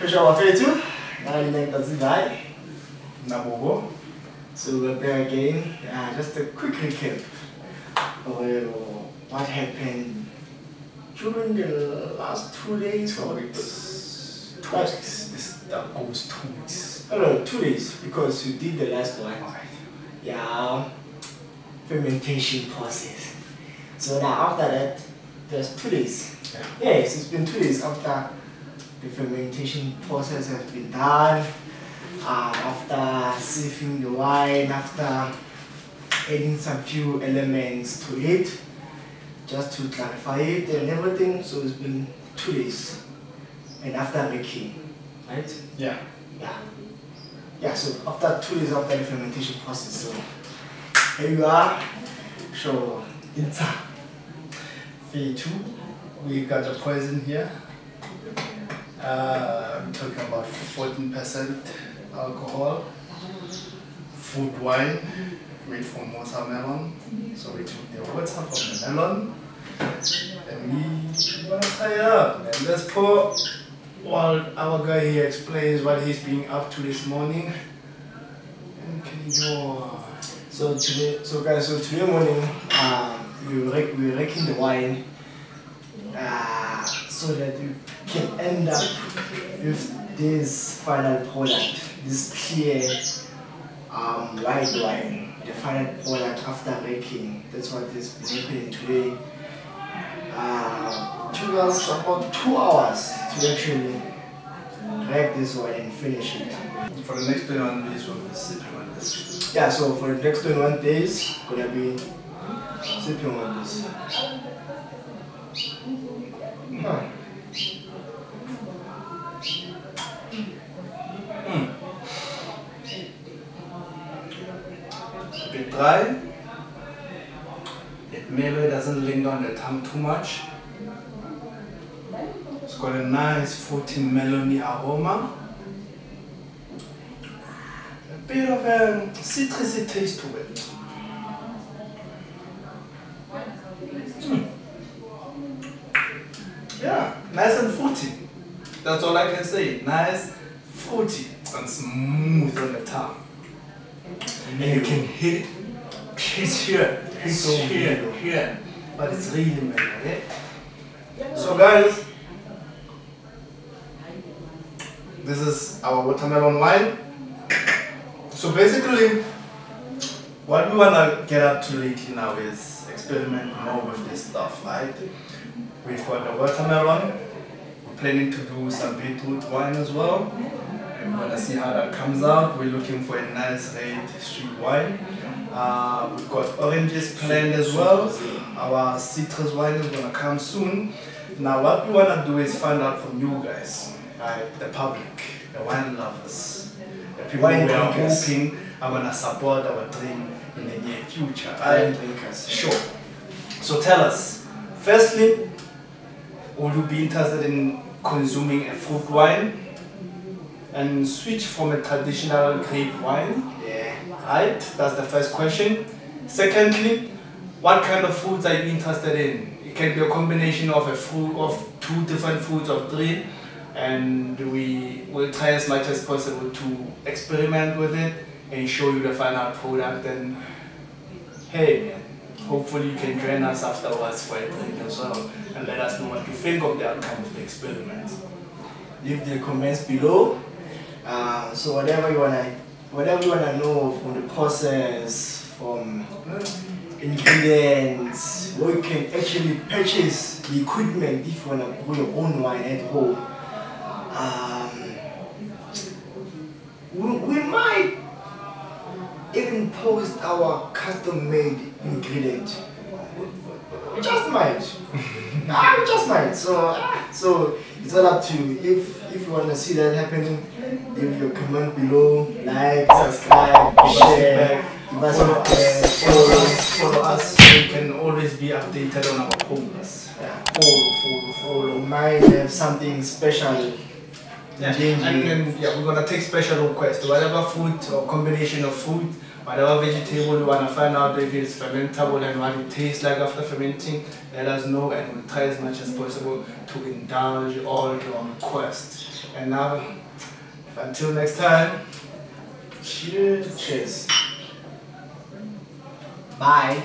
Wafethu, nalilengkazi guy, Nabobo. So we're back again. Uh, just a quick recap of what happened during the last two days or weeks. Two weeks. This that goes two weeks. Oh no, two days because you did the last one. Yeah, fermentation process. So now after that, there's two days. Yeah. Yes, it's been two days after the fermentation process has been done. Uh, after sieving the wine, after adding some few elements to it, just to clarify it and everything. So it's been two days. And after making, right? Yeah. Yeah. Yeah, so after two days after the fermentation process, so here you are. So inside. Phase two. We got the poison here. Uh, we're talking about 14% alcohol. Food wine made from watermelon. So we took the water from the melon and we tie it up. And let's pour while our guy here explains what he's been up to this morning. And can enjoy. So today, so guys, so today morning, uh, we were we raking the wine, uh, so that we can end up with this final product, this clear um, white wine, the final product after raking. That's what is been happening today. Uh, took us about two hours to actually rake this wine and finish it. For the next 21 days, we'll be sipping on this. Yeah, so for the next 21 days, gonna be sipping on this. Huh. A bit dry. It maybe doesn't linger on the tongue too much. It's got a nice fruity melony aroma. A bit of a citrusy taste to it. Mm. Yeah, nice and fruity. That's all I can say. Nice, fruity, and smooth on the tongue. And you can hit it. It's here. It's here. Here. But it's really mellow. Eh? So guys, this is our watermelon wine. So basically, what we wanna get up to lately now is experiment more with this stuff, right? We've got the watermelon. We're planning to do some beetroot wine as well. And we're gonna see how that comes out. We're looking for a nice red sweet wine. Uh, we've got oranges planned as well. Our citrus wine is gonna come soon. Now what we wanna do is find out from you guys, right, the public, the wine lovers, the people Wine who are hoping are gonna support our dream in the near future, Wine right? drinkers. Sure. So tell us, firstly, would you be interested in consuming a fruit wine and switch from a traditional grape wine? Yeah. Right? That's the first question. Secondly, what kind of foods are you interested in? It can be a combination of a fruit of two different foods or three, and we will try as much as possible to experiment with it and show you the final product. And hey, man, hopefully you can join us afterwards for a drink as well, and let us know what you think of the outcome of the experiment. Leave the comments below. So whatever you wanna, whatever you wanna know from the process, from ingredients, where you can actually purchase the equipment if you wanna brew your own wine at home. Um, we, we might even post our custom-made ingredient. We just might. ah, we just might. So, ah, so it's all up to you. If if you want to see that happening, leave your comment below, like, subscribe, share, give us Follow us, follow us, follow us. So you can always be updated on our progress. Yeah. Follow, follow, follow. Might have something special. Yeah. And then yeah, we're gonna take special requests. Whatever food or combination of food Whatever vegetable you want to find out if it's fermentable and what it tastes like after fermenting, let us know and we'll try as much as possible to indulge all your requests. And now, until next time, Cheers. cheers. Bye.